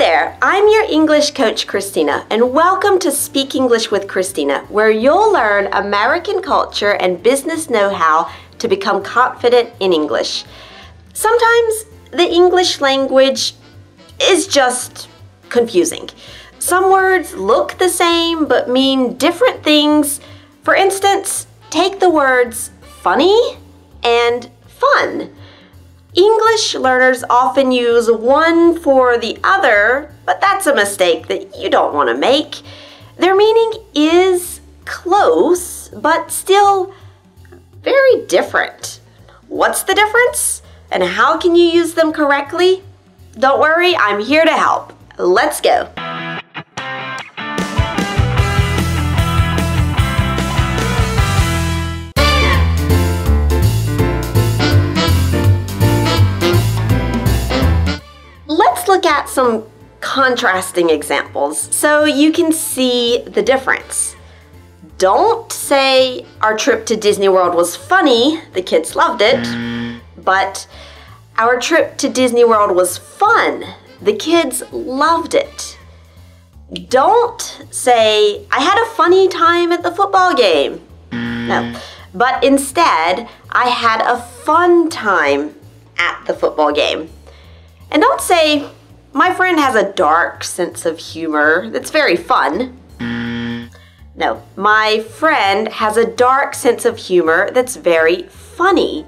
there, I'm your English coach, Christina, and welcome to Speak English with Christina, where you'll learn American culture and business know how to become confident in English. Sometimes the English language is just confusing. Some words look the same but mean different things. For instance, take the words funny and fun. English learners often use one for the other, but that's a mistake that you don't want to make. Their meaning is close, but still very different. What's the difference? And how can you use them correctly? Don't worry, I'm here to help. Let's go. Some contrasting examples so you can see the difference. Don't say our trip to Disney World was funny, the kids loved it, but our trip to Disney World was fun, the kids loved it. Don't say, I had a funny time at the football game. No. But instead, I had a fun time at the football game. And don't say, my friend has a dark sense of humor that's very fun. No, my friend has a dark sense of humor that's very funny.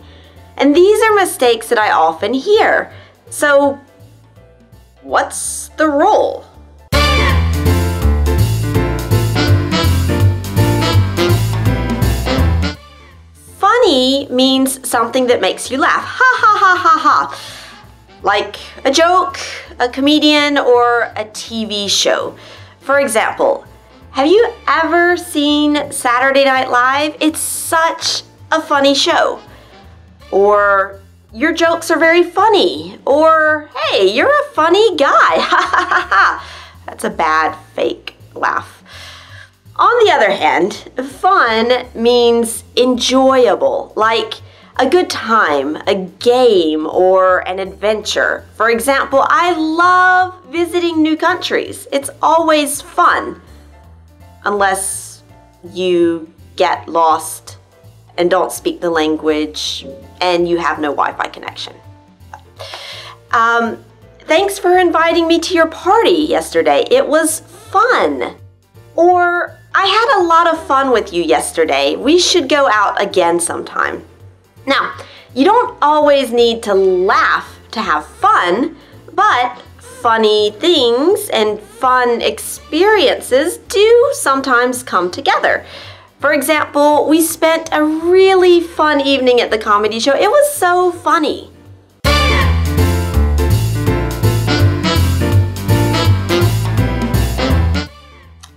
And these are mistakes that I often hear. So, what's the rule? Funny means something that makes you laugh. Ha ha ha ha ha. Like a joke, a comedian, or a TV show. For example, have you ever seen Saturday Night Live? It's such a funny show. Or your jokes are very funny. Or hey, you're a funny guy. Ha ha ha ha. That's a bad fake laugh. On the other hand, fun means enjoyable, like a good time, a game, or an adventure. For example, I love visiting new countries. It's always fun. Unless you get lost and don't speak the language and you have no Wi Fi connection. Um, thanks for inviting me to your party yesterday. It was fun. Or, I had a lot of fun with you yesterday. We should go out again sometime. Now, you don't always need to laugh to have fun, but funny things and fun experiences do sometimes come together. For example, we spent a really fun evening at the comedy show. It was so funny.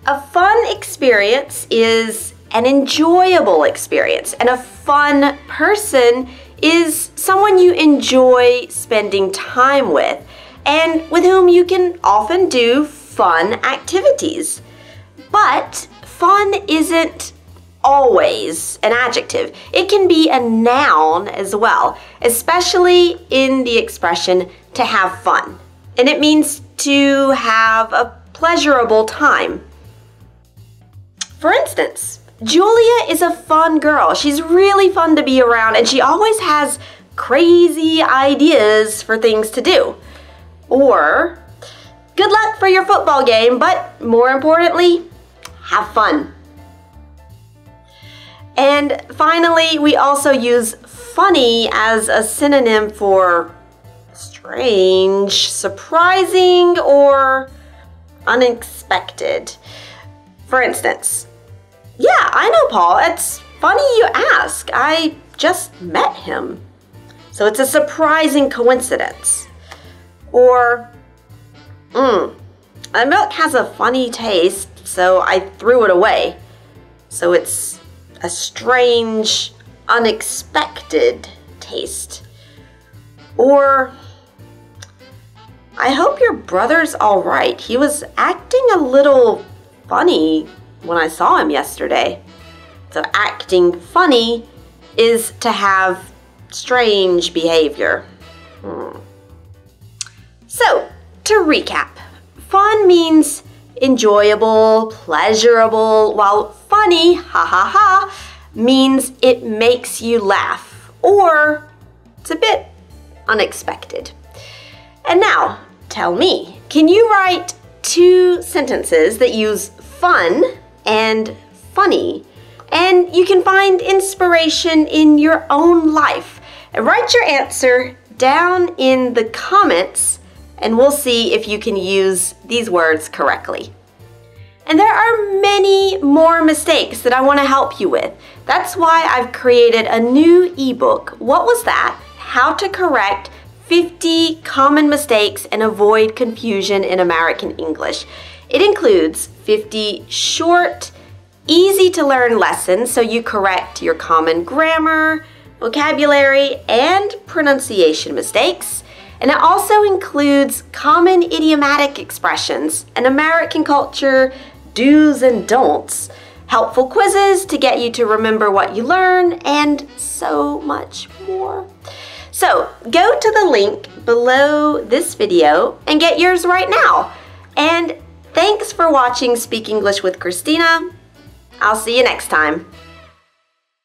A fun experience is an enjoyable experience, and a fun person is someone you enjoy spending time with and with whom you can often do fun activities. But fun isn't always an adjective. It can be a noun as well, especially in the expression to have fun. And it means to have a pleasurable time. For instance, Julia is a fun girl. She's really fun to be around and she always has crazy ideas for things to do. Or, good luck for your football game, but more importantly, have fun. And finally, we also use funny as a synonym for strange, surprising, or unexpected. For instance, yeah, I know Paul. It's funny you ask. I just met him. So it's a surprising coincidence. Or, mmm, my milk has a funny taste, so I threw it away. So it's a strange, unexpected taste. Or, I hope your brother's alright. He was acting a little funny when I saw him yesterday. So acting funny is to have strange behavior. Hmm. So, to recap, fun means enjoyable, pleasurable, while funny, ha ha ha, means it makes you laugh or it's a bit unexpected. And now, tell me, can you write two sentences that use fun and funny? And you can find inspiration in your own life. Write your answer down in the comments and we'll see if you can use these words correctly. And there are many more mistakes that I want to help you with. That's why I've created a new ebook. What was that? How to correct 50 common mistakes and avoid confusion in American English. It includes 50 short, easy to learn lessons so you correct your common grammar, vocabulary, and pronunciation mistakes. And it also includes common idiomatic expressions and American culture do's and don'ts, helpful quizzes to get you to remember what you learn, and so much more. So go to the link below this video and get yours right now. And thanks for watching Speak English with Christina. I'll see you next time.